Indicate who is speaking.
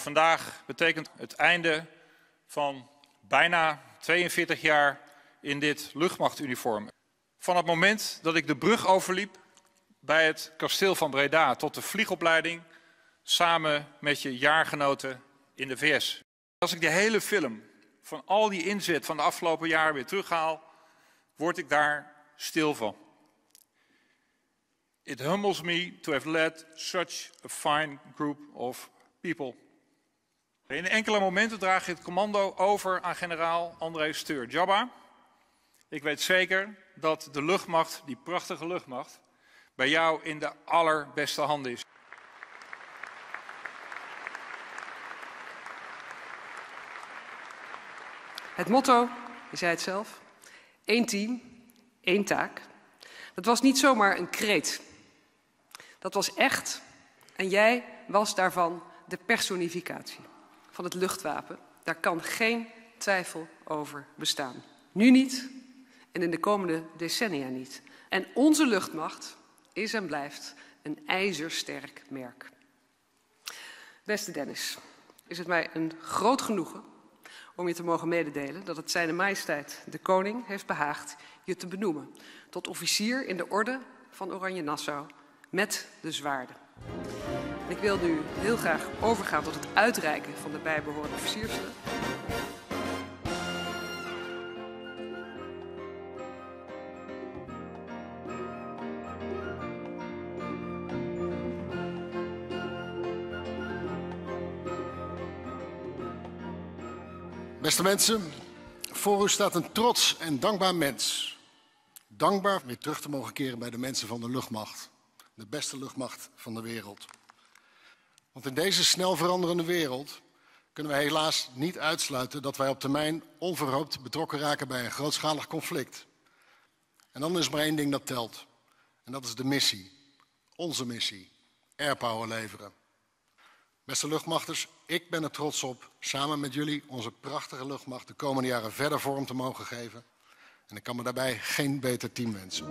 Speaker 1: Vandaag betekent het einde van bijna 42 jaar in dit luchtmachtuniform. Van het moment dat ik de brug overliep bij het kasteel van Breda tot de vliegopleiding, samen met je jaargenoten in de VS. Als ik de hele film van al die inzet van de afgelopen jaren weer terughaal, word ik daar stil van. It humbles me to have led such a fine group of people. In enkele momenten draag ik het commando over aan generaal André Steur. Jabba, ik weet zeker dat de luchtmacht, die prachtige luchtmacht, bij jou in de allerbeste handen is.
Speaker 2: Het motto, je zei het zelf, één team, één taak. Dat was niet zomaar een kreet. Dat was echt en jij was daarvan de personificatie van het luchtwapen. Daar kan geen twijfel over bestaan. Nu niet en in de komende decennia niet. En onze luchtmacht is en blijft een ijzersterk merk. Beste Dennis, is het mij een groot genoegen om je te mogen mededelen dat het Zijne Majesteit de Koning heeft behaagd je te benoemen tot officier in de Orde van Oranje Nassau met de zwaarden. Ik wil nu heel graag overgaan tot het uitreiken van de bijbehorende officierselen.
Speaker 3: Beste mensen, voor u staat een trots en dankbaar mens. Dankbaar weer terug te mogen keren bij de mensen van de luchtmacht. De beste luchtmacht van de wereld. Want in deze snel veranderende wereld kunnen we helaas niet uitsluiten dat wij op termijn onverhoopt betrokken raken bij een grootschalig conflict. En dan is maar één ding dat telt. En dat is de missie. Onze missie. Airpower leveren. Beste luchtmachters, ik ben er trots op samen met jullie onze prachtige luchtmacht de komende jaren verder vorm te mogen geven. En ik kan me daarbij geen beter team wensen.